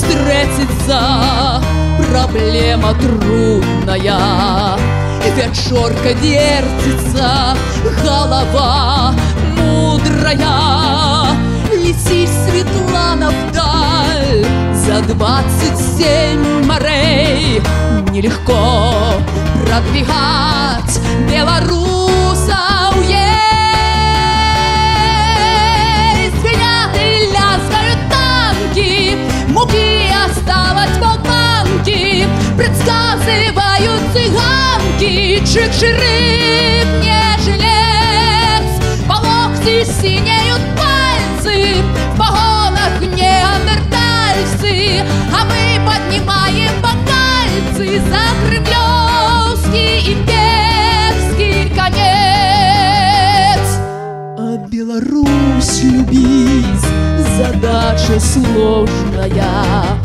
встретится проблема трудная. Вечерка вертится, голова мудрая. Летит Светлана вдаль за двадцать семь морей. Нелегко продвигать чик-чирик не жилец. По локти синеют пальцы, в погонах неандертальцы А мы поднимаем бокальцы за кремлевский имперский конец. А Беларусь любить задача сложная.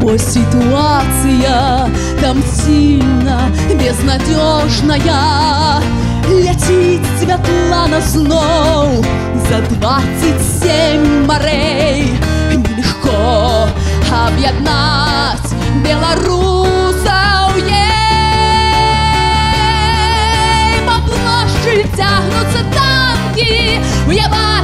Бо ситуация там сильно безнадежная Летит Светлана знов за двадцать семь морей. Нелегко об'єднать белорусов ей. По площади тягнутся танки Уебать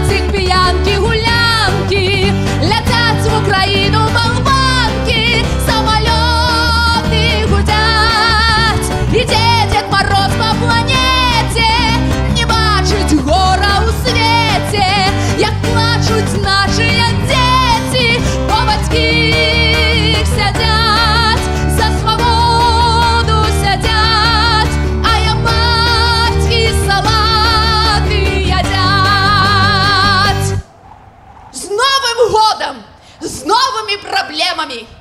проблемами!